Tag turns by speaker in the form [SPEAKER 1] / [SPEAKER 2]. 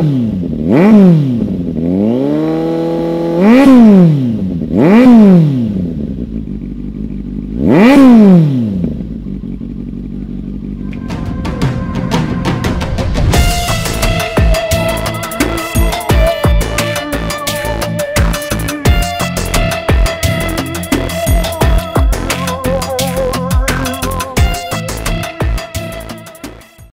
[SPEAKER 1] hmm